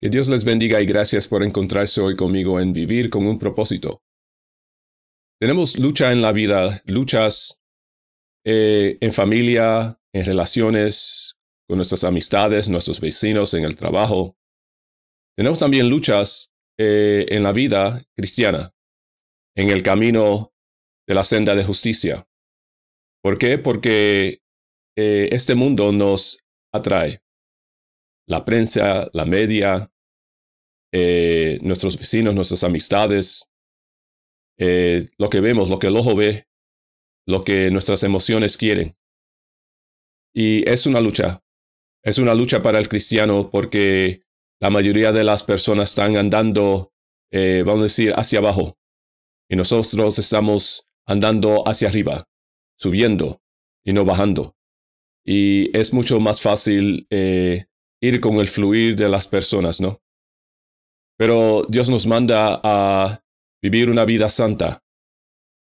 Que Dios les bendiga y gracias por encontrarse hoy conmigo en Vivir con un propósito. Tenemos lucha en la vida, luchas eh, en familia, en relaciones, con nuestras amistades, nuestros vecinos, en el trabajo. Tenemos también luchas eh, en la vida cristiana, en el camino de la senda de justicia. ¿Por qué? Porque eh, este mundo nos atrae. La prensa, la media, eh, nuestros vecinos, nuestras amistades, eh, lo que vemos, lo que el ojo ve, lo que nuestras emociones quieren. Y es una lucha. Es una lucha para el cristiano porque la mayoría de las personas están andando, vamos a decir, hacia abajo. Y nosotros estamos andando hacia arriba, subiendo y no bajando y es mucho más fácil eh, ir con el fluir de las personas, ¿no? Pero Dios nos manda a vivir una vida santa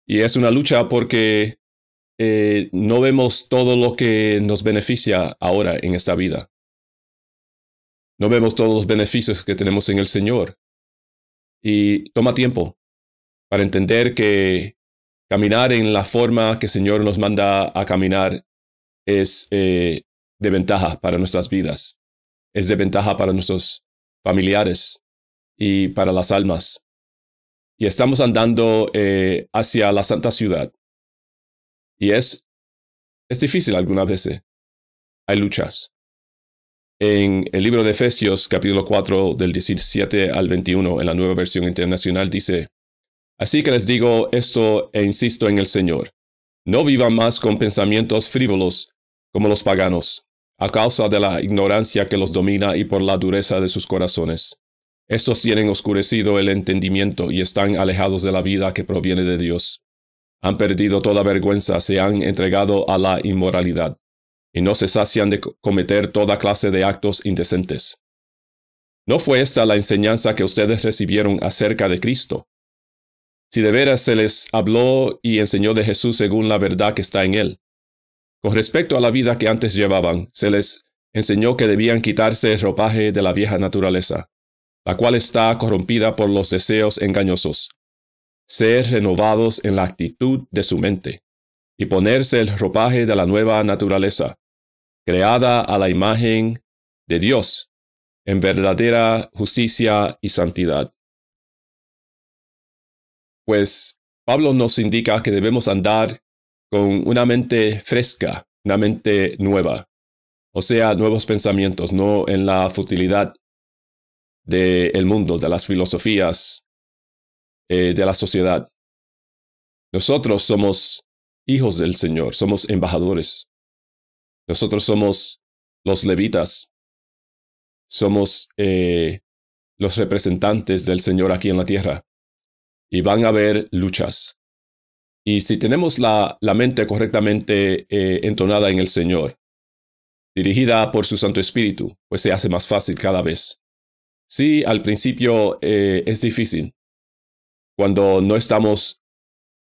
y es una lucha porque eh, no vemos todo lo que nos beneficia ahora en esta vida. No vemos todos los beneficios que tenemos en el Señor. Y toma tiempo para entender que caminar en la forma que el Señor nos manda a caminar es eh, de ventaja para nuestras vidas, es de ventaja para nuestros familiares y para las almas. Y estamos andando eh, hacia la santa ciudad. Y es, es difícil algunas veces. Hay luchas. En el libro de Efesios, capítulo 4, del 17 al 21, en la nueva versión internacional, dice, Así que les digo esto e insisto en el Señor. No vivan más con pensamientos frívolos como los paganos, a causa de la ignorancia que los domina y por la dureza de sus corazones. Estos tienen oscurecido el entendimiento y están alejados de la vida que proviene de Dios. Han perdido toda vergüenza, se han entregado a la inmoralidad, y no se sacian de cometer toda clase de actos indecentes. ¿No fue esta la enseñanza que ustedes recibieron acerca de Cristo? Si de veras se les habló y enseñó de Jesús según la verdad que está en él, con respecto a la vida que antes llevaban, se les enseñó que debían quitarse el ropaje de la vieja naturaleza, la cual está corrompida por los deseos engañosos, ser renovados en la actitud de su mente, y ponerse el ropaje de la nueva naturaleza, creada a la imagen de Dios, en verdadera justicia y santidad. Pues Pablo nos indica que debemos andar con una mente fresca, una mente nueva, o sea, nuevos pensamientos, no en la futilidad del mundo, de las filosofías, eh, de la sociedad. Nosotros somos hijos del Señor, somos embajadores. Nosotros somos los levitas, somos eh, los representantes del Señor aquí en la tierra. Y van a haber luchas, y si tenemos la, mente correctamente eh, entonada en el Señor, dirigida por su Santo Espíritu, pues se hace más fácil cada vez. Sí, al principio eh, es difícil. Cuando no estamos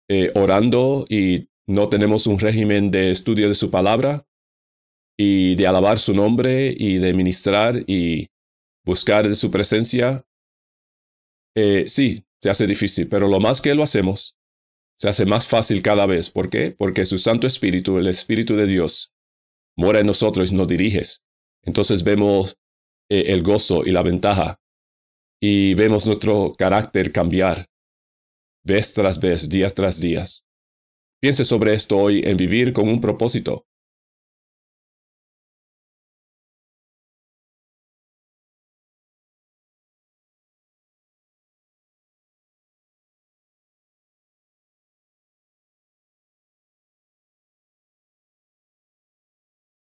eh, orando y no tenemos un régimen de estudio de su palabra y de alabar su nombre y de ministrar y buscar su presencia, sí, se hace difícil, pero lo más que lo hacemos, se hace más fácil cada vez. ¿Por qué? Porque su Santo Espíritu, el Espíritu de Dios, mora en nosotros y nos diriges. Entonces vemos eh, el gozo y la ventaja y vemos nuestro carácter cambiar vez tras vez, día tras día. Piense sobre esto hoy en vivir con un propósito.